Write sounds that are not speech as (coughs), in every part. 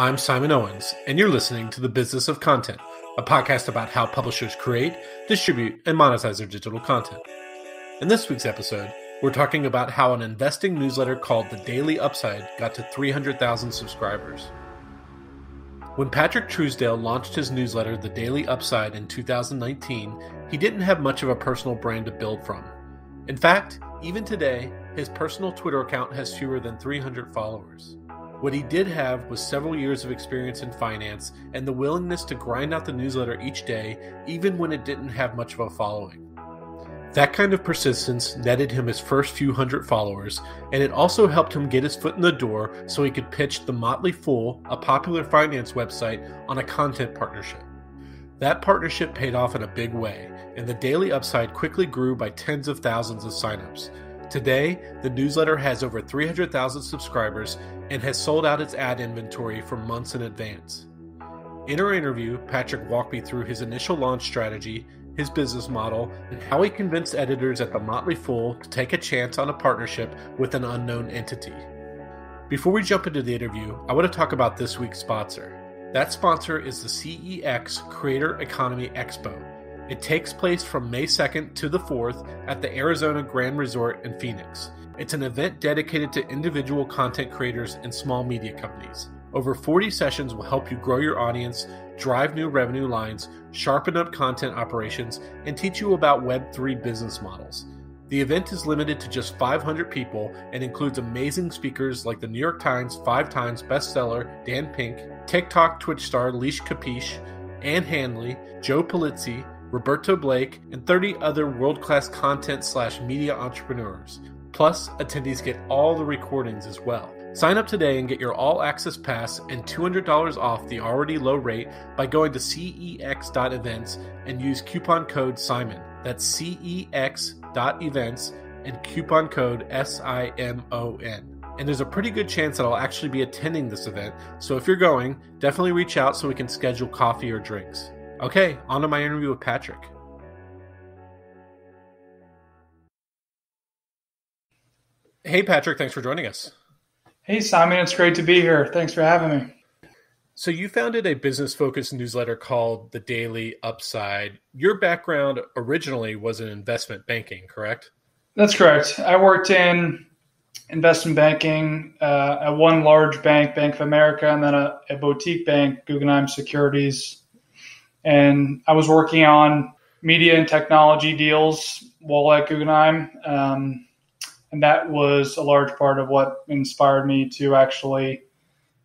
I'm Simon Owens, and you're listening to The Business of Content, a podcast about how publishers create, distribute, and monetize their digital content. In this week's episode, we're talking about how an investing newsletter called The Daily Upside got to 300,000 subscribers. When Patrick Trousdale launched his newsletter, The Daily Upside, in 2019, he didn't have much of a personal brand to build from. In fact, even today, his personal Twitter account has fewer than 300 followers. What he did have was several years of experience in finance and the willingness to grind out the newsletter each day, even when it didn't have much of a following. That kind of persistence netted him his first few hundred followers, and it also helped him get his foot in the door so he could pitch The Motley Fool, a popular finance website, on a content partnership. That partnership paid off in a big way, and the Daily Upside quickly grew by tens of thousands of signups. Today, the newsletter has over 300,000 subscribers and has sold out its ad inventory for months in advance. In our interview, Patrick walked me through his initial launch strategy, his business model, and how he convinced editors at The Motley Fool to take a chance on a partnership with an unknown entity. Before we jump into the interview, I want to talk about this week's sponsor. That sponsor is the CEX Creator Economy Expo it takes place from May 2nd to the 4th at the Arizona Grand Resort in Phoenix. It's an event dedicated to individual content creators and small media companies. Over 40 sessions will help you grow your audience, drive new revenue lines, sharpen up content operations, and teach you about Web3 business models. The event is limited to just 500 people and includes amazing speakers like the New York Times five times bestseller Dan Pink, TikTok Twitch star Leash Capiche, Ann Handley, Joe Pulizzi, Roberto Blake, and 30 other world class content slash media entrepreneurs. Plus, attendees get all the recordings as well. Sign up today and get your all access pass and $200 off the already low rate by going to cex.events and use coupon code SIMON. That's cex.events and coupon code S I M O N. And there's a pretty good chance that I'll actually be attending this event, so if you're going, definitely reach out so we can schedule coffee or drinks. Okay, on to my interview with Patrick. Hey, Patrick, thanks for joining us. Hey, Simon, it's great to be here. Thanks for having me. So, you founded a business focused newsletter called The Daily Upside. Your background originally was in investment banking, correct? That's correct. I worked in investment banking uh, at one large bank, Bank of America, and then a, a boutique bank, Guggenheim Securities and I was working on media and technology deals while at Guggenheim. Um, and that was a large part of what inspired me to actually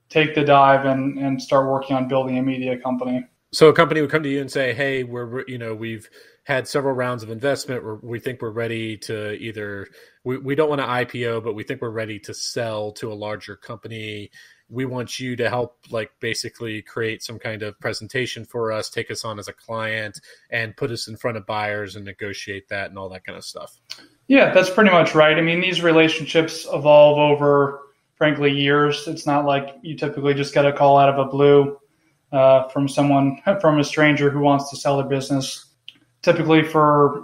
take the dive and, and start working on building a media company. So a company would come to you and say, "Hey, we're you know we've had several rounds of investment. We're, we think we're ready to either we, we don't want to IPO, but we think we're ready to sell to a larger company we want you to help like basically create some kind of presentation for us take us on as a client and put us in front of buyers and negotiate that and all that kind of stuff. Yeah that's pretty much right. I mean these relationships evolve over frankly years. It's not like you typically just get a call out of a blue uh, from someone (laughs) from a stranger who wants to sell their business. Typically for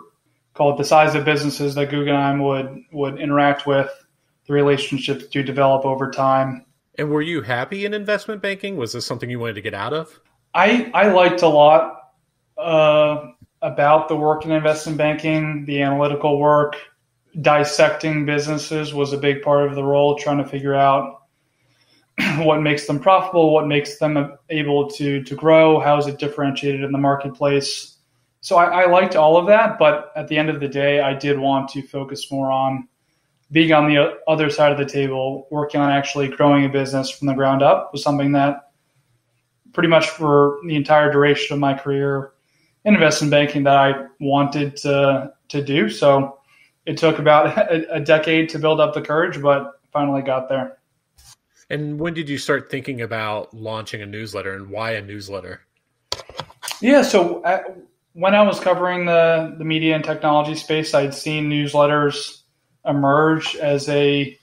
call it the size of businesses that guggenheim would would interact with the relationships do develop over time and were you happy in investment banking? Was this something you wanted to get out of? I I liked a lot uh, about the work in investment banking, the analytical work, dissecting businesses was a big part of the role, trying to figure out (clears throat) what makes them profitable, what makes them able to to grow, how is it differentiated in the marketplace. So I, I liked all of that, but at the end of the day, I did want to focus more on being on the other side of the table, working on actually growing a business from the ground up was something that pretty much for the entire duration of my career in investment banking that I wanted to to do. So it took about (laughs) a, a decade to build up the courage, but finally got there. And when did you start thinking about launching a newsletter and why a newsletter? Yeah, so uh, when I was covering the, the media and technology space, I'd seen newsletters emerge as a,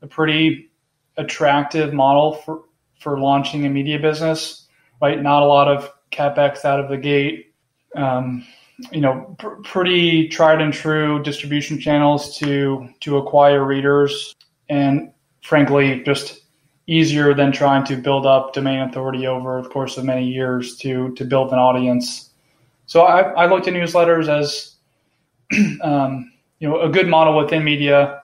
a pretty attractive model for, for launching a media business, right? Not a lot of capex out of the gate. Um, you know, pr- pretty tried and true distribution channels to to acquire readers, and frankly, just easier than trying to build up domain authority over the course of many years to to build an audience. So I, I looked at newsletters as (clears throat) um, you know a good model within media,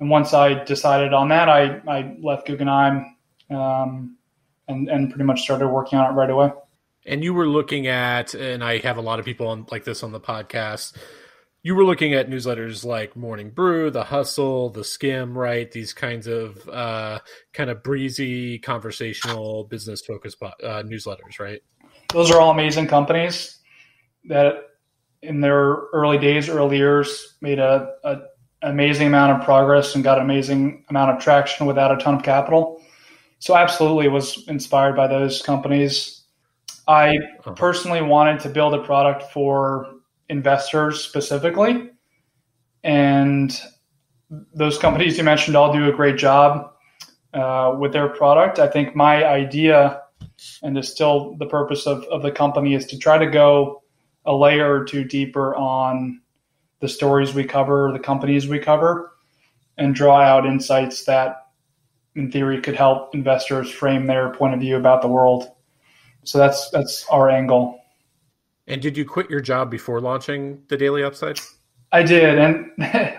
and once I decided on that, I, I left Guggenheim um, and and pretty much started working on it right away. And you were looking at, and I have a lot of people on like this on the podcast you were looking at newsletters like Morning Brew, The Hustle, The Skimm, right? These kinds of uh, kind of breezy, conversational, business focused uh, newsletters, right? Those are all amazing companies that in their early days, early years, made a, a amazing amount of progress and got an amazing amount of traction without a ton of capital. So absolutely was inspired by those companies. I uh-huh. personally wanted to build a product for investors specifically. And those companies you mentioned all do a great job uh, with their product. I think my idea, and is still the purpose of, of the company, is to try to go a layer or two deeper on the stories we cover, the companies we cover, and draw out insights that, in theory, could help investors frame their point of view about the world. So that's that's our angle. And did you quit your job before launching the Daily Upside? I did. And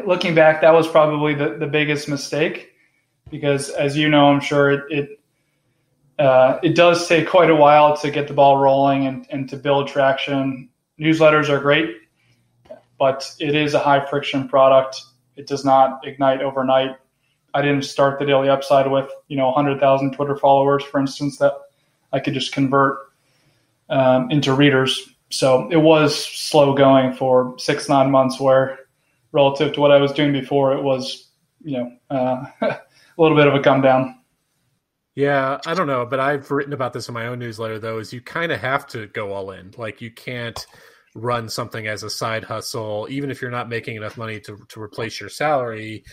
(laughs) looking back, that was probably the, the biggest mistake because, as you know, I'm sure it, it, uh, it does take quite a while to get the ball rolling and, and to build traction. Newsletters are great, but it is a high friction product. It does not ignite overnight. I didn't start the Daily Upside with, you know, 100,000 Twitter followers, for instance, that I could just convert um, into readers so it was slow going for six nine months where relative to what i was doing before it was you know uh, (laughs) a little bit of a come down yeah i don't know but i've written about this in my own newsletter though is you kind of have to go all in like you can't run something as a side hustle even if you're not making enough money to, to replace your salary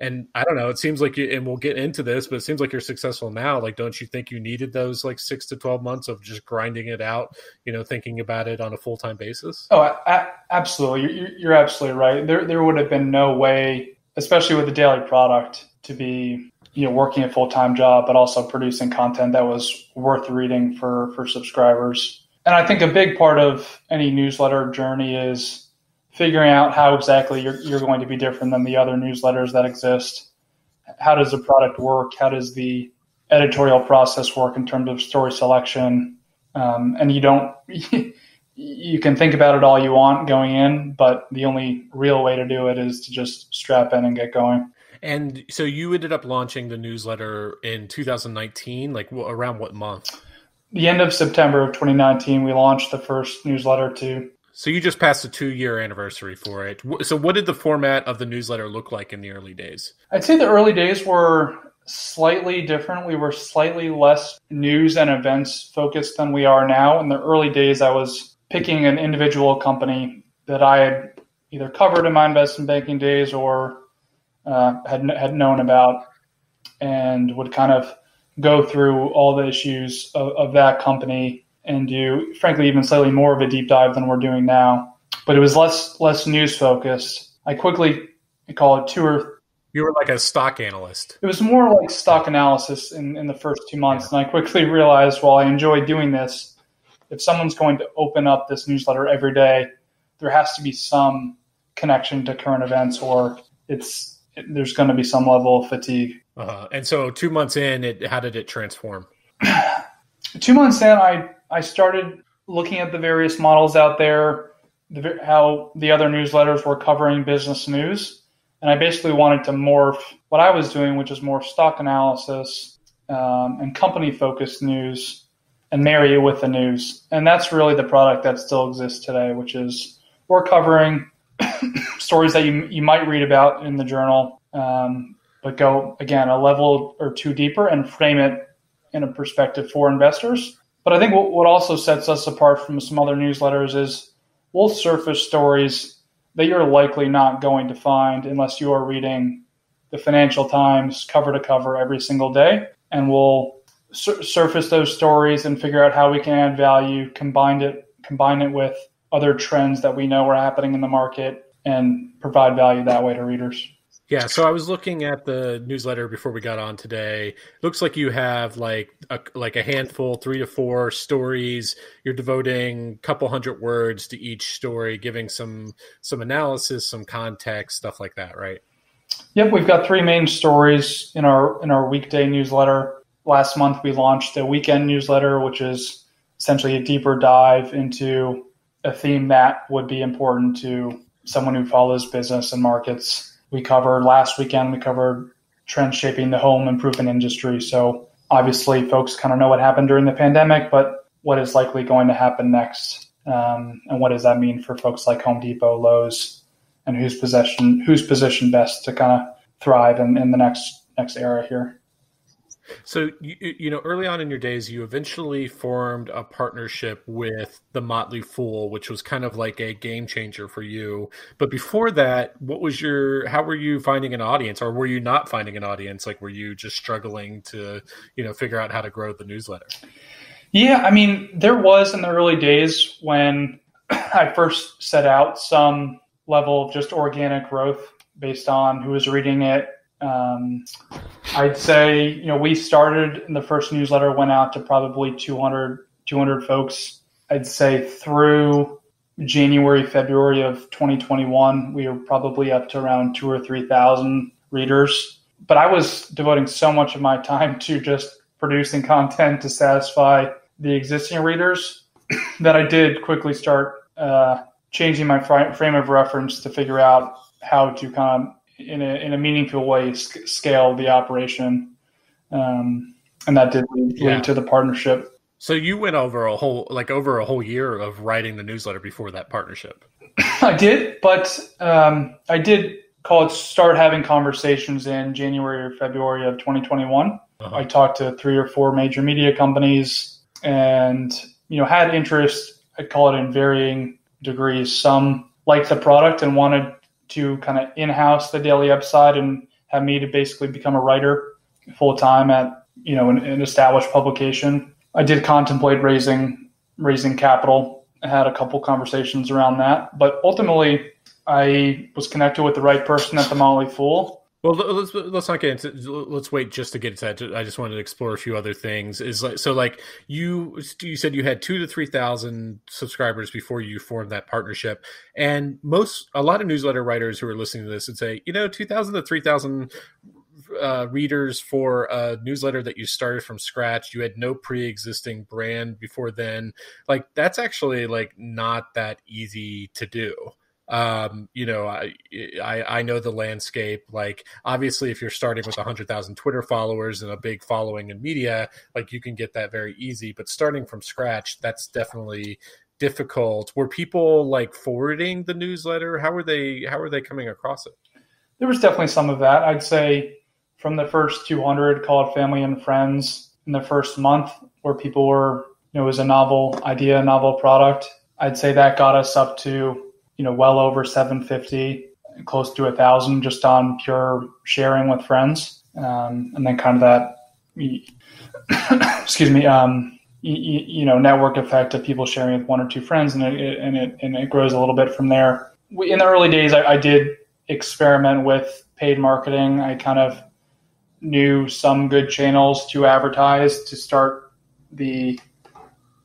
and I don't know. It seems like you, and we'll get into this, but it seems like you're successful now. Like, don't you think you needed those like six to twelve months of just grinding it out? You know, thinking about it on a full time basis. Oh, I, absolutely. You're, you're absolutely right. There, there would have been no way, especially with the daily product, to be you know working a full time job, but also producing content that was worth reading for for subscribers. And I think a big part of any newsletter journey is figuring out how exactly you're, you're going to be different than the other newsletters that exist. How does the product work? How does the editorial process work in terms of story selection? Um, and you don't, (laughs) you can think about it all you want going in, but the only real way to do it is to just strap in and get going. And so you ended up launching the newsletter in 2019, like around what month? The end of September of 2019, we launched the first newsletter to so you just passed a two-year anniversary for it. So what did the format of the newsletter look like in the early days? I'd say the early days were slightly different. We were slightly less news and events focused than we are now. In the early days, I was picking an individual company that I had either covered in my investment banking days or uh, had had known about, and would kind of go through all the issues of, of that company and do, frankly, even slightly more of a deep dive than we're doing now. But it was less less news focused. I quickly I call it two or. You were like a stock analyst. It was more like stock analysis in, in the first two months, yeah. and I quickly realized while I enjoy doing this, if someone's going to open up this newsletter every day, there has to be some connection to current events, or it's there's going to be some level of fatigue. Uh-huh. And so, two months in, it how did it transform? (clears throat) two months in, I I started looking at the various models out there, the, how the other newsletters were covering business news, and I basically wanted to morph what I was doing, which is more stock analysis um, and company focused news, and marry it with the news. And that's really the product that still exists today, which is we're covering stories that you, you might read about in the journal, um, but go again a level or two deeper and frame it in a perspective for investors. But I think what, what also sets us apart from some other newsletters is we'll surface stories that you're likely not going to find unless you are reading the Financial Times cover to cover every single day. And we'll sur- surface those stories and figure out how we can add value, combine it, combine it with other trends that we know are happening in the market, and provide value that way to readers. Yeah, so I was looking at the newsletter before we got on today. Looks like you have like a, like a handful, three to four stories. You're devoting a couple hundred words to each story, giving some some analysis, some context, stuff like that, right? Yep, we've got three main stories in our in our weekday newsletter. Last month we launched a weekend newsletter, which is essentially a deeper dive into a theme that would be important to someone who follows business and markets we covered last weekend. We covered trends shaping the home improvement industry. So obviously, folks kind of know what happened during the pandemic, but what is likely going to happen next, um, and what does that mean for folks like Home Depot, Lowe's, and who's possession who's positioned best to kind of thrive in, in the next next era here. So you, you know, early on in your days, you eventually formed a partnership with the Motley Fool, which was kind of like a game changer for you. But before that, what was your? How were you finding an audience, or were you not finding an audience? Like, were you just struggling to, you know, figure out how to grow the newsletter? Yeah, I mean, there was in the early days when (clears throat) I first set out some level of just organic growth based on who was reading it, um, I'd say, you know, we started in the first newsletter went out to probably 200, 200 folks. I'd say through January, February of 2021, we were probably up to around two or 3,000 readers. But I was devoting so much of my time to just producing content to satisfy the existing readers (coughs) that I did quickly start uh, changing my frame of reference to figure out how to kind of in a in a meaningful way sc- scale the operation, um, and that did lead, yeah. lead to the partnership. So you went over a whole like over a whole year of writing the newsletter before that partnership. (clears throat) I did, but um, I did call it start having conversations in January or February of 2021. Uh-huh. I talked to three or four major media companies, and you know had interest. I call it in varying degrees. Some liked the product and wanted to kind of in-house the daily upside and have me to basically become a writer full time at you know an, an, established publication. I did contemplate raising raising capital. I had a couple conversations around that, but ultimately I was connected with the right person at the Motley Fool well, let's let's not get into. Let's wait just to get into that. I just wanted to explore a few other things. Is like so, like you you said you had two to three thousand subscribers before you formed that partnership, and most a lot of newsletter writers who are listening to this would say, you know, two thousand to three thousand uh, readers for a newsletter that you started from scratch. You had no pre-existing brand before then. Like that's actually like not that easy to do um, you know, I, I, I know the landscape. Like, obviously, if you're starting with hundred thousand Twitter followers and a big following in media, like you can get that very easy. But starting from scratch, that's definitely difficult. Were people like forwarding the newsletter? How were they? How were they coming across it? There was definitely some of that. I'd say from the first 200, call it family and friends, in the first month, where people were, you know, it was a novel idea, a novel product. I'd say that got us up to you know, well over 750, close to a thousand just on pure sharing with friends. Um, and then kind of that, (coughs) excuse me, um, you, you, know, network effect of people sharing with one or two friends and it, and it, and it grows a little bit from there. In the early days, I, I did experiment with paid marketing. I kind of knew some good channels to advertise to start the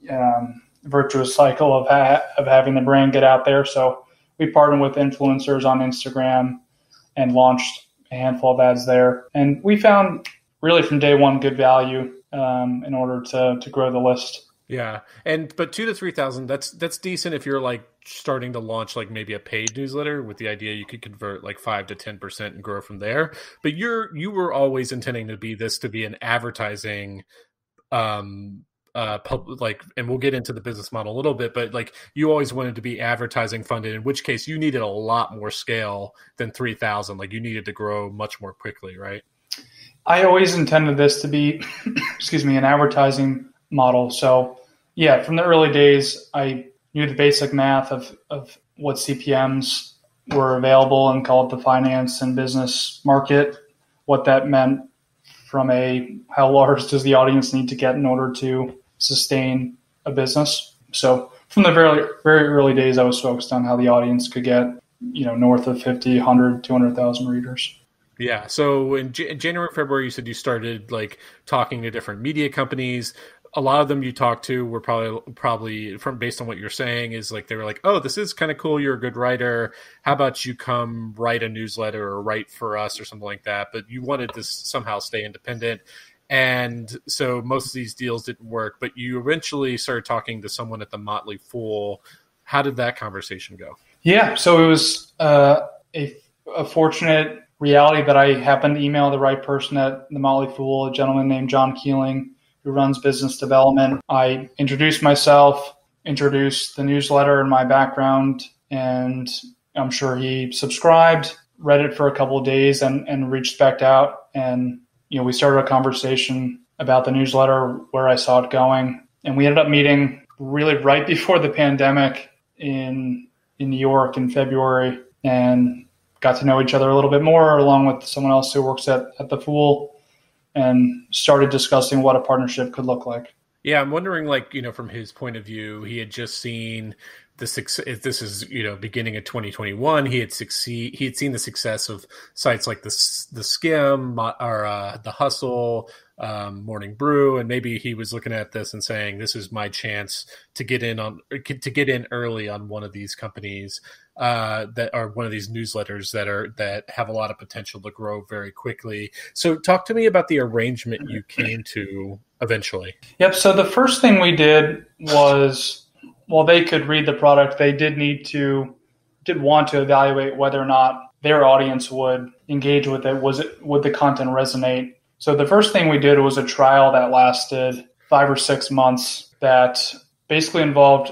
um, virtuous cycle of ha- of having the brand get out there. So we partnered with influencers on Instagram and launched a handful of ads there. And we found really from day one good value um, in order to to grow the list. Yeah, and but two to three thousand that's that's decent if you're like starting to launch like maybe a paid newsletter with the idea you could convert like five to ten percent and grow from there. But you're you were always intending to be this to be an advertising um uh like and we'll get into the business model a little bit but like you always wanted to be advertising funded in which case you needed a lot more scale than 3000 like you needed to grow much more quickly right? I always intended this to be (coughs) excuse me an advertising model. So yeah from the early days i knew the basic math of of what cpms were available and called the finance and business market what that meant from a how large does the audience need to get in order to sustain a business. So from the very very early days, I was focused on how the audience could get you know north of 50, 100, 200,000 readers. Yeah. So in, January, February, you said you started like talking to different media companies. A lot of them you talked to were probably probably from based on what you're saying is like they were like, oh, this is kind of cool. You're a good writer. How about you come write a newsletter or write for us or something like that? But you wanted to somehow stay independent. And so most of these deals didn't work, but you eventually started talking to someone at the Motley Fool. How did that conversation go? Yeah, so it was uh, a, a fortunate reality that I happened to email the right person at the Motley Fool, a gentleman named John Keeling, who runs business development. I introduced myself, introduced the newsletter and my background, and I'm sure he subscribed, read it for a couple of days, and, and reached back out. And you know, we started a conversation about the newsletter, where I saw it going, and we ended up meeting really right (laughs) before the pandemic in in New York in February, and got to know each other a little bit more, along with someone else who works at, at the Fool, and started discussing what a partnership could look like. Yeah, I'm wondering, like, you know, from his point of view, he had just seen the success. This is, you know, beginning of 2021. He had succeed. He had seen the success of sites like the the Skimm or uh, the Hustle, um, Morning Brew, and maybe he was looking at this and saying, "This is my chance to get in on to get in early on one of these companies uh, that are one of these newsletters that are that have a lot of potential to grow very quickly." So, talk to me about the arrangement you came to eventually. Yep. So the first thing we did was, while they could read the product, they did need to did want to evaluate whether or not their audience would engage with it. Was it would the content resonate? So the first thing we did was a trial that lasted five or six months that basically involved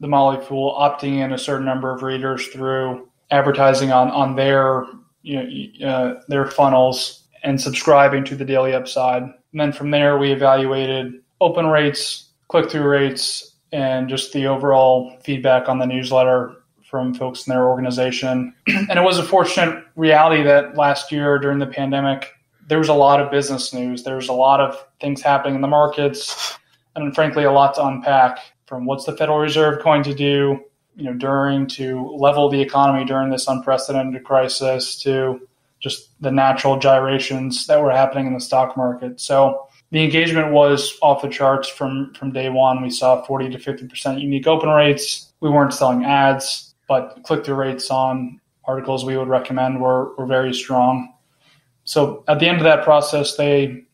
the Motley Fool opting in a certain number of readers through advertising on on their you know uh, their funnels and subscribing to the Daily Upside. And then from there, we evaluated open rates, click through rates, and just the overall feedback on the newsletter from folks in their organization. (clears throat) and it was a fortunate reality that last year during the pandemic, there was a lot of business news. There was a lot of things happening in the markets, and frankly, a lot to unpack from what's the Federal Reserve going to do, you know, during to level the economy during this unprecedented crisis, to just the natural gyrations that were happening in the stock market. So the engagement was off the charts from from day one. We saw 40 to 50 percent unique open rates. We weren't selling ads, but click through rates on articles we would recommend were were very strong so at the end of that process, they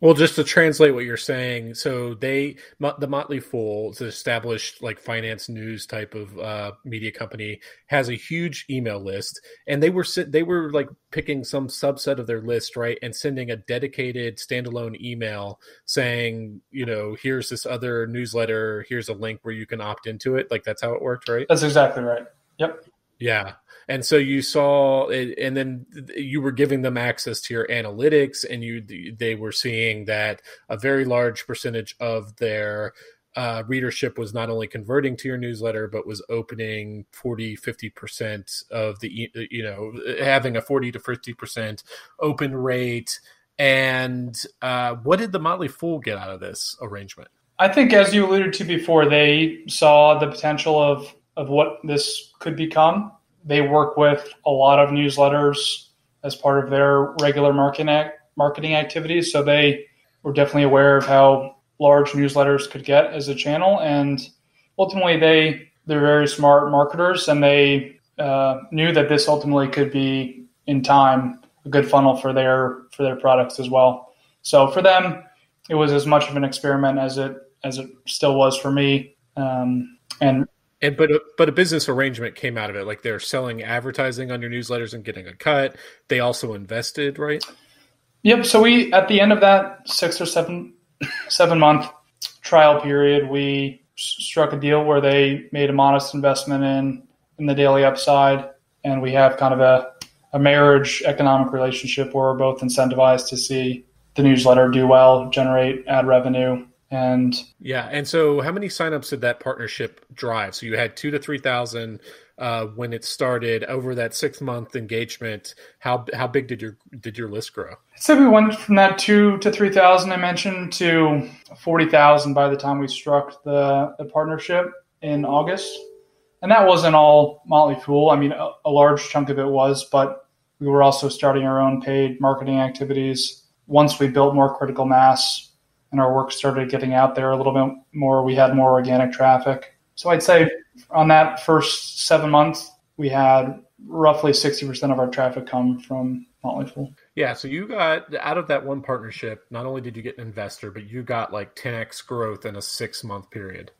well, just to translate what you're saying, so they the Motley Fool, the established like finance news type of uh, media company, has a huge email list, and they were they were like picking some subset of their list, right, and sending a dedicated standalone email saying, you know, here's this other newsletter, here's a link where you can opt into it. Like that's how it worked, right? That's exactly right. Yep. Yeah and so you saw and then you were giving them access to your analytics and you they were seeing that a very large percentage of their uh, readership was not only converting to your newsletter but was opening 40 50% of the you know having a 40 to 50% open rate. And uh, what did the motley fool get out of this arrangement? I think as you alluded to before they saw the potential of of what this could become they work with a lot of newsletters as part of their regular marketing marketing activities. So they were definitely aware of how large newsletters could get as a channel, and ultimately they they're very smart marketers, and they uh, knew that this ultimately could be in time a good funnel for their for their products as well. So for them, it was as much of an experiment as it as it still was for me. Um, and and but a, but a business arrangement came out of it. Like they're selling advertising on your newsletters and getting a cut. They also invested, right? Yep. So we at the end of that six or seven seven month trial period, we struck a deal where they made a modest investment in in the daily upside, and we have kind of a a marriage economic relationship where we're both incentivized to see the newsletter do well, generate ad revenue, and yeah, and so how many signups did that partnership drive? So you had two to three thousand uh, when it started. Over that six month engagement, how how big did your did your list grow? So we went from that two to three thousand I mentioned to forty thousand by the time we struck the the partnership in August, and that wasn't all Motley Fool. I mean, a, a large chunk of it was, but We were also starting our own paid marketing activities. Once we built more critical mass and our work started getting out there a little bit more, we had more organic traffic. So I'd say on that first seven months, we had roughly 60% of our traffic come from Motley Fool. Yeah, so you got out of that one partnership, not only did you get an investor, but you got like 10x growth in a six month period,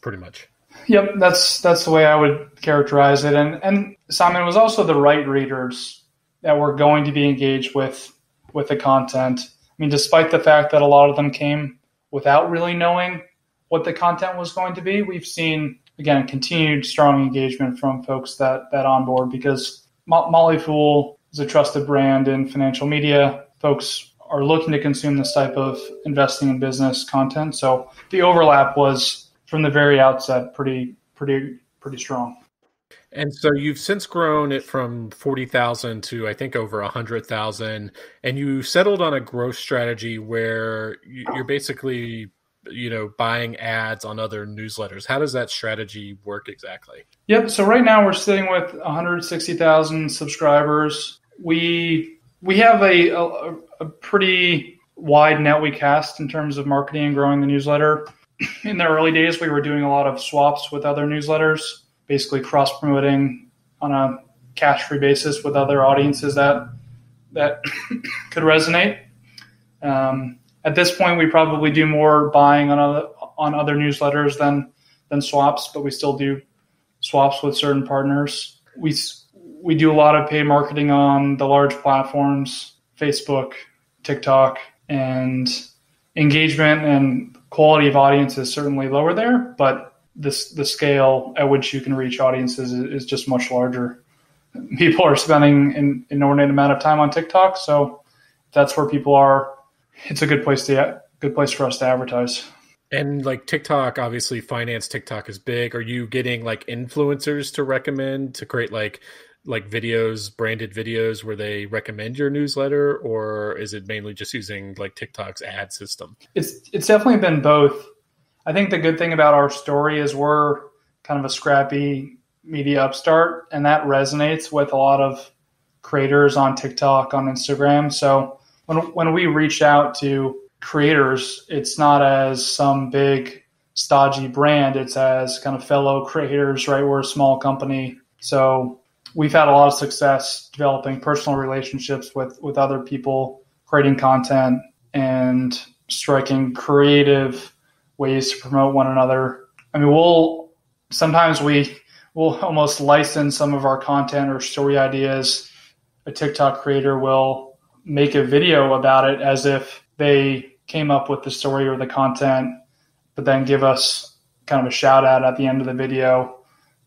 pretty much. Yep, that's that's the way I would characterize it. And and Simon was also the right readers that were going to be engaged with with the content. Mean, despite the fact that a lot of them came without really knowing what the content was going to be, we've seen again continued strong engagement from folks that that onboard because Motley Fool is a trusted brand in financial media. Folks are looking to consume this type of investing in business content. So the overlap was from the very outset pretty pretty pretty strong. And so you've since grown it from 40,000 to I think over 100,000 and you settled on a growth strategy where you're basically you know buying ads on other newsletters. How does that strategy work exactly? Yep so right now we're sitting with 160000 subscribers. We we have a, a, a pretty wide net we cast in terms of marketing and growing the newsletter. (clears throat) In the early days we were doing a lot of swaps with other newsletters basically cross promoting on a cash free basis with other audiences that that (coughs) could resonate um, at this point, we probably do more buying on other on other newsletters than than swaps, but we still do swaps with certain partners. We we do a lot of paid marketing on the large platforms, Facebook, TikTok, and engagement and quality of audience is certainly lower there, but this the scale at which you can reach audiences is, is just much larger. People are spending an inordinate amount of time on TikTok, so that's where people are it's a good place to good place for us to advertise. And like TikTok, obviously, finance TikTok is big. Are you getting like influencers to recommend to create like like videos, branded videos where they recommend your newsletter, or is it mainly just using like TikTok's ad system? It's it's definitely been both. I think the good thing about our story is we're kind of a scrappy media upstart, and that resonates with a lot of creators on TikTok, on Instagram. So when when we reach out to creators, it's not as some big stodgy brand. It's as kind of fellow creators, right? We're a small company, so we've had a lot of success developing personal relationships with with other people, creating content, and striking creative ways to promote one another. I mean, we'll sometimes we will almost license some of our content or story ideas. A TikTok creator will make a video about it as if they came up with the story or the content, but then give us kind of a shout out at the end of the video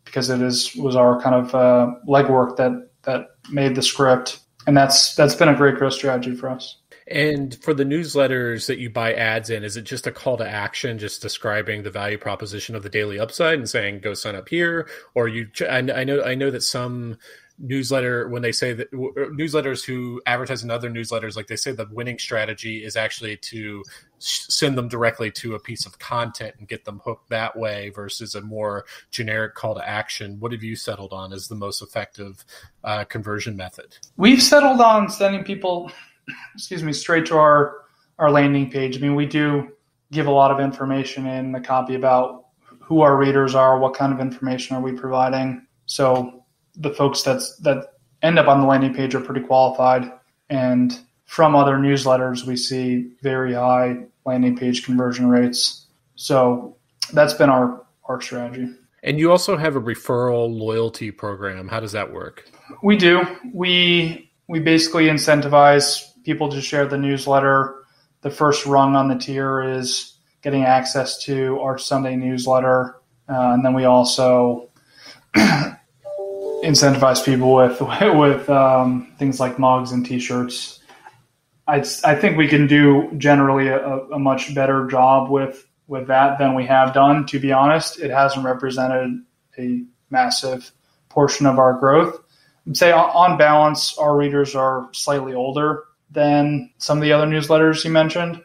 because it is was our kind of uh, legwork that that made the script, and that's that's been a great growth strategy for us. And for the newsletters that you buy ads in, is it just a call to action, just describing the value proposition of the daily upside and saying go sign up here? Or you, I, I know, I know that some newsletter when they say that uh, newsletters who advertise in other newsletters like they say the winning strategy is actually to send them directly to a piece of content and get them hooked that way versus a more generic call to action what have you settled on as the most effective uh, conversion method we've settled on sending people excuse me straight to our our landing page i mean we do give a lot of information in the copy about who our readers are what kind of information are we providing so the folks that's that end up on the landing page are pretty qualified. And from other newsletters, we see very high landing page conversion rates. So that's been our our strategy. And you also have a referral loyalty program. How does that work? We do. We we basically incentivize people just share the newsletter. The first rung on the tier is getting access to our Sunday newsletter, uh, and then we also (clears throat) incentivize people with (laughs) with um, things like mugs and T-shirts. I, I think we can do generally a, a, much better job with with that than we have done. To be honest, it hasn't represented a massive portion of our growth. I'd say on balance, our readers are slightly older than some of the other newsletters you mentioned.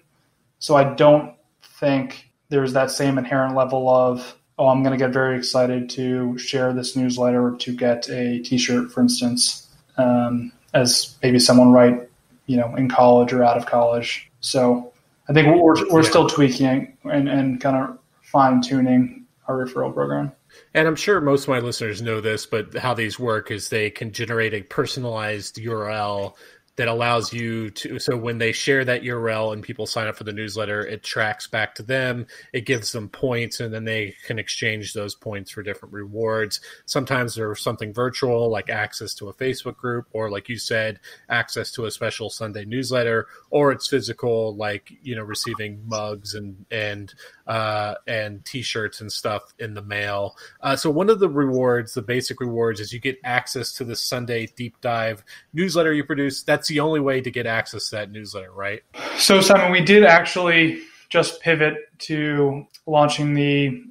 So I don't think there's that same inherent level of oh, I'm going to get very excited to share this newsletter to get a T-shirt, for instance. Um, as maybe someone right, you know, in college or out of college. So I think we're, we're yeah. still tweaking and, and kind of fine tuning our referral program. And I'm sure most of my listeners know this, but how these work is they can generate a personalized URL that allows you to so when they share that url and people sign up for the newsletter it tracks back to them it gives them points and then they can exchange those points for different rewards. Sometimes there's something virtual like access to a facebook group or like you said access to a special sunday newsletter or it's physical like you know receiving mugs and and uh, and t-shirts and stuff in the mail uh, so one of the rewards the basic rewards is you get access to the sunday deep dive newsletter you produce that's the only way to get access to that newsletter, right? So, Simon, we did actually just pivot to launching the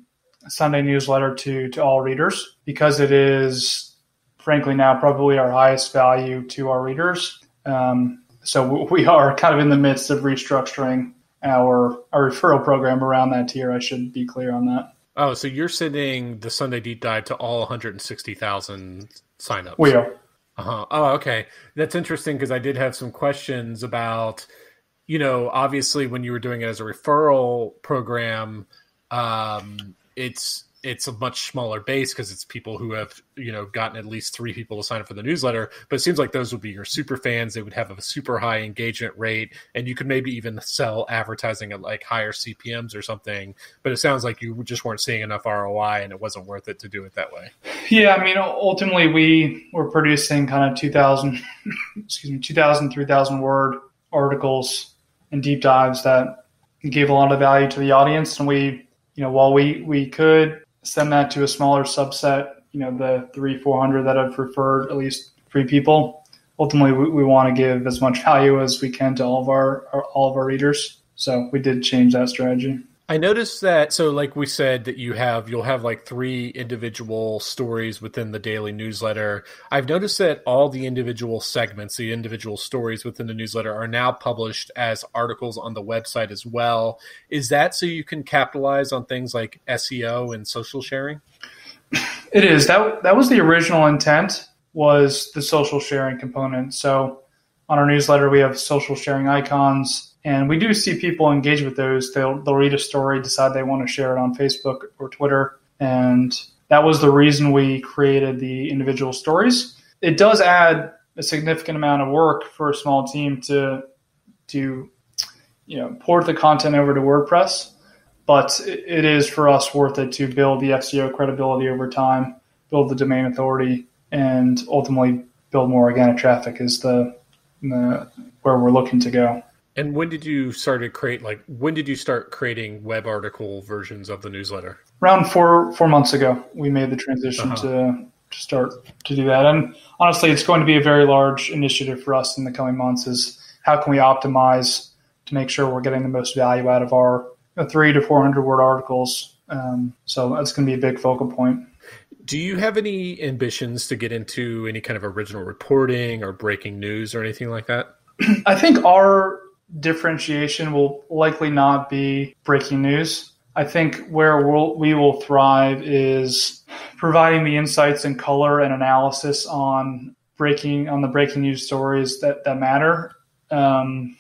Sunday newsletter to, to all readers because it is, frankly, now probably our highest value to our readers. Um, so (laughs) we are kind of in the midst of restructuring our our referral program around that tier. I should be clear on that. Oh, so you're sending the Sunday deep dive to all 160,000 signups? We are. Uh-huh. Oh, okay. That's interesting because I did have some questions about, you know, obviously when you were doing it as a referral program, um, it's it's a much smaller base because it's people who have you know gotten at least three people to sign up for the newsletter. But it seems like those would be your super fans. They would have a super high engagement rate and you could maybe even sell advertising at like higher cpms or something. But it sounds like you just weren't seeing enough roi and it wasn't worth it to do it that way. Yeah i mean ultimately we were producing kind of 2000 (laughs) excuse me 2000 3000 word articles and deep dives that gave a lot of value to the audience. And we you know while we we could send that to a smaller subset, you know, the three, 400 that have referred at least three people. Ultimately, we, we want to give as much value as we can to all of our, our all of our readers. So we did change that strategy. I noticed that so like we said that you have you'll have like three individual stories within the daily newsletter. I've noticed that all the individual segments, the individual stories within the newsletter are now published as articles on the website as well. Is that so you can capitalize on things like SEO and social sharing? It is. That that was the original intent was the social sharing component. So on our newsletter we have social sharing icons and we do see people engage with those. They'll, they'll read a story, decide they want to share it on Facebook or Twitter. And that was the reason we created the individual stories. It does add a significant amount of work for a small team to, to you know, port the content over to WordPress. But it is for us worth it to build the SEO credibility over time, build the domain authority, and ultimately build more organic traffic is the, the where we're looking to go. And when did you start to create like when did you start creating web article versions of the newsletter? Around four four months ago, we made the transition uh-huh. to to start to do that. And honestly, it's going to be a very large initiative for us in the coming months. Is how can we optimize to make sure we're getting the most value out of our three to four hundred word articles. Um, so that's going to be a big focal point. Do you have any ambitions to get into any kind of original reporting or breaking news or anything like that? (clears throat) I think our differentiation will likely not be breaking news. I think where we'll, we will thrive is providing the insights and color and analysis on breaking on the breaking news stories that that matter. Um,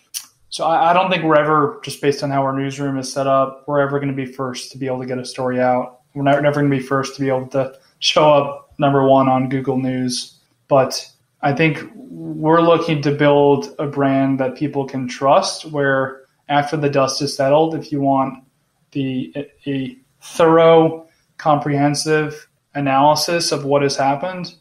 so I, I, don't think we're ever just based on how our newsroom is set up. We're ever going to be first to be able to get a story out. We're never, never going to be first to be able to show up number one on Google News. But I think we're looking to build a brand that people can trust where after the dust is settled, if you want the a thorough, comprehensive analysis of what has happened,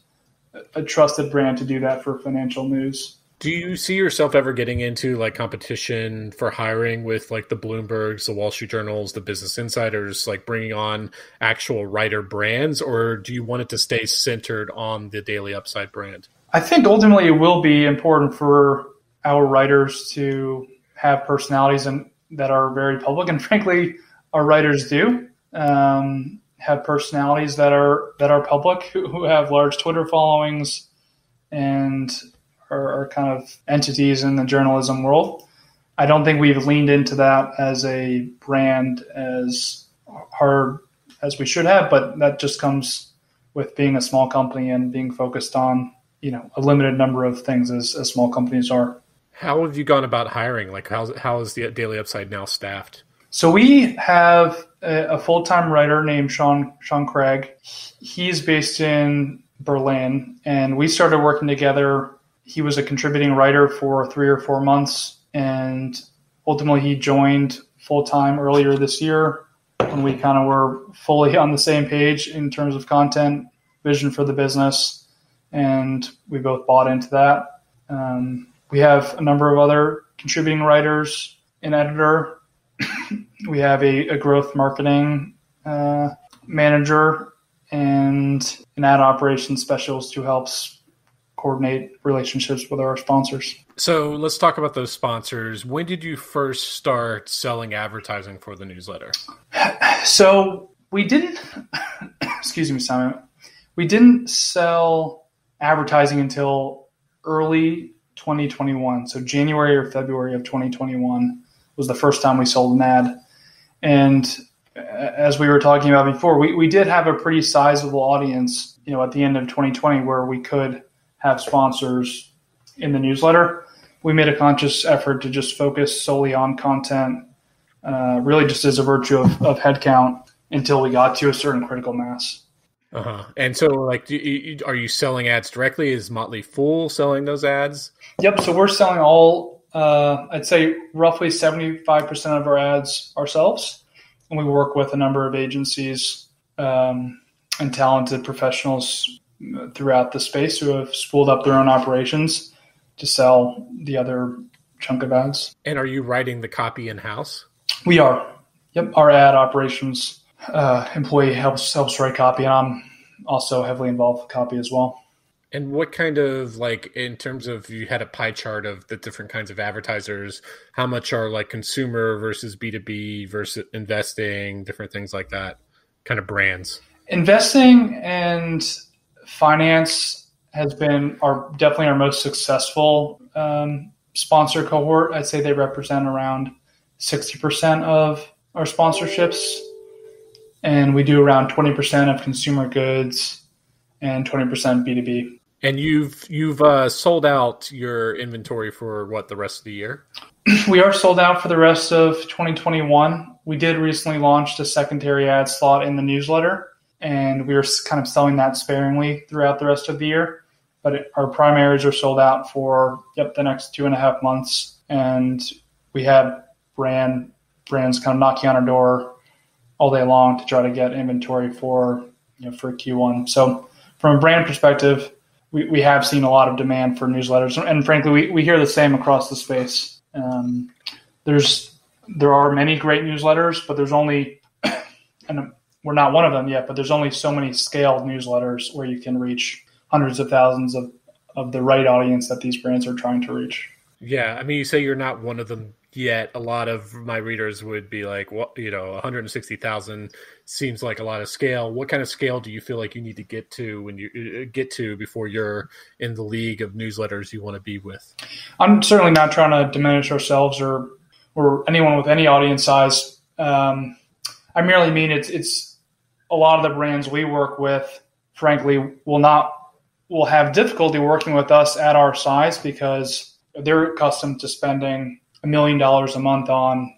a trusted brand to do that for financial news. Do you see yourself ever getting into like competition for hiring with like the Bloombergs, the Wall Street Journals, the Business Insiders, like bringing on actual writer brands, or do you want it to stay centered on the Daily Upside brand? I think ultimately it will be important for our writers to have personalities and that are very public, and (laughs) frankly, our writers do um, have personalities that are that are public, who, (laughs) who have large Twitter followings, and are, are kind of entities in the journalism world. I don't think we've leaned into that as a brand as hard as we should have, but that just comes with being a small company and being focused on you know a limited number of things as, as small companies are. How have you gone about hiring? Like, how's how is the Daily Upside now staffed? So we have a, a full time writer named Sean Sean Craig. He's based in Berlin, and we started working together. He was a contributing writer for three or four months, and ultimately he joined full time earlier this year when we kind of were fully (laughs) on the same page in terms of content, vision for the business, and we both bought into that. Um, we have a number of other contributing writers, and editor. (coughs) we have a, a growth marketing uh, manager and an ad operations specialist who helps coordinate relationships with our sponsors. So let's talk about those sponsors. When did you first start selling advertising for the newsletter? (sighs) So we didn't, (coughs) excuse me, Simon, we didn't sell advertising until early 2021. So January or February of 2021 was the first time we sold an ad. And as we were talking about before, we, we did have a pretty sizable audience, you know, at the end of 2020 where we could have sponsors in the newsletter. We made a conscious effort to just focus solely on content, uh, really just as a virtue of, of headcount until we got to a certain critical mass. Uh huh. And so, like, you, are you selling ads directly? Is Motley Fool selling those ads? Yep. So we're selling all, uh, I'd say roughly 75% of our ads ourselves. And we work with a number of agencies um, and talented professionals throughout the space who have spooled up their own operations to sell the other chunk of ads. And are you writing the copy in house? We are. Yep. Our ad operations uh, employee helps helps write copy, and I'm also heavily involved with copy as well. And what kind of like in terms of you had a pie chart of the different kinds of advertisers, how much are like consumer versus B2B versus investing, different things like that, kind of brands? Investing and finance has been our definitely our most successful um, sponsor cohort. I'd say they represent around 60% of our sponsorships and we do around 20% of consumer goods and 20% B2B. And you've you've uh, sold out your inventory for what the rest of the year? (clears throat) we are sold out for the rest of 2021. We did recently launch a secondary ad slot in the newsletter, and we are kind of selling that sparingly throughout the rest of the year. But it, our primaries are sold out for yep the next two and a half months, and we have brand brands kind of knocking on our door all day long to try to get inventory for you know, for Q1. So from a brand perspective, we, we have seen a lot of demand for newsletters, and frankly, we, we hear the same across the space. Um, there's there are many great newsletters, but there's only (clears throat) and we're not one of them yet, but there's only so many scaled newsletters where you can reach hundreds of thousands of, of the right audience that these brands are trying to reach. Yeah, I mean, you say you're not one of them yet a lot of my readers would be like what you know 160,000 seems like a lot of scale. What kind of scale do you feel like you need to get to when you uh, get to before you're in the league of newsletters you want to be with? I'm certainly not trying to diminish ourselves or or anyone with any audience size. Um, I merely mean it's it's a lot of the brands we work with frankly will not will have difficulty working with us at our size because they're accustomed to spending a million dollars a month on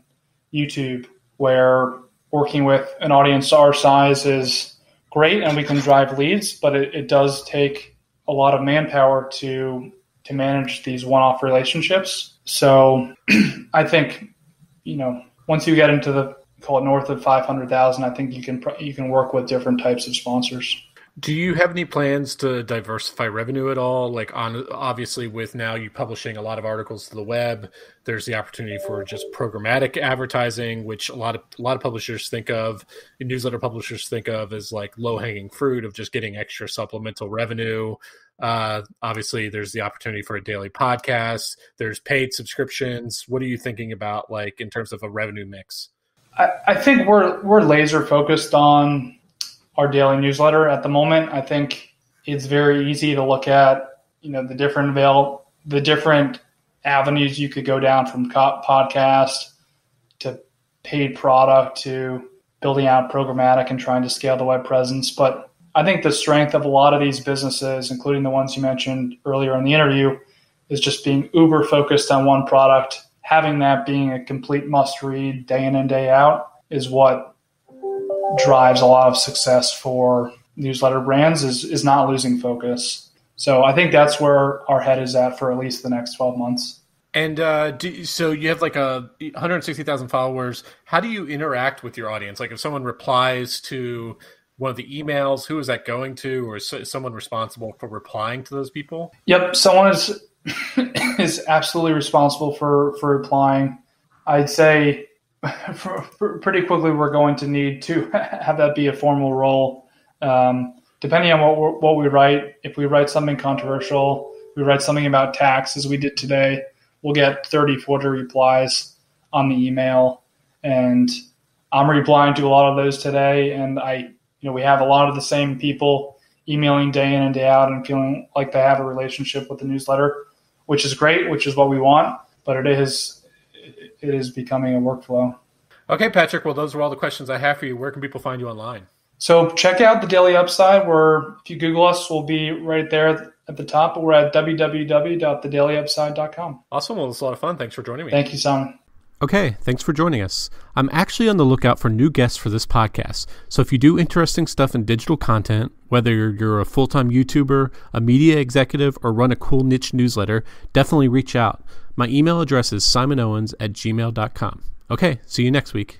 YouTube, where working with an audience our size is great and we can drive leads, but it, it does take a lot of manpower to to manage these one-off relationships. So (clears throat) I think you know once you get into the call it north of 500,000, I think you can you can work with different types of sponsors. Do you have any plans to diversify revenue at all? Like on obviously with now you publishing a lot of articles to the web, there's the opportunity for just programmatic advertising, which a lot of a lot of publishers think of, newsletter publishers think of as like low hanging fruit of just getting extra supplemental revenue. Uh, obviously, there's the opportunity for a daily podcast. There's paid subscriptions. What are you thinking about, like in terms of a revenue mix? I, I think we're we're laser focused on our daily newsletter at the moment. I think it's very easy to look at, you know, the different avail, the different avenues you could go down from podcast to paid product to building out programmatic and trying to scale the web presence. But I think the strength of a lot of these businesses, including the ones you mentioned earlier in the interview, is just being uber focused on one product. Having that being a complete must read day in and day out is what drives a lot of success for newsletter brands is, is not losing focus. So I think that's where our head is at for at least the next 12 months. And uh, do, so you have like a 160,000 followers. How do you interact with your audience? Like if someone replies to one of the emails, who is that going to, or is someone responsible for replying to those people? Yep, someone is (laughs) is absolutely responsible for for replying. I'd say (laughs) pretty quickly we're going to need to (laughs) have that be a formal role. Um, depending on what what we write, if we write something controversial, we write something about tax, as we did today, we'll get 30, 40 replies on the email, and I'm replying to a lot of those today. And I, you know, we have a lot of the same people emailing day in and day out and feeling like they have a relationship with the newsletter, which is great, which is what we want. But it is it is becoming a workflow. Okay, Patrick. Well, those are all the questions I have for you. Where can people find you online? So check out the Daily Upside. Where if you Google us, we'll be right there at the top. But we're at www.thedailyupside.com. Awesome. Well, it's a lot of fun. Thanks for joining me. Thank you, Simon. Okay, thanks for joining us. I'm actually on the lookout for new guests for this podcast. So if you do interesting stuff in digital content, whether you're a full time YouTuber, a media executive, or run a cool niche newsletter, definitely reach out. My email address is simonowens at gmail.com. Okay, see you next week.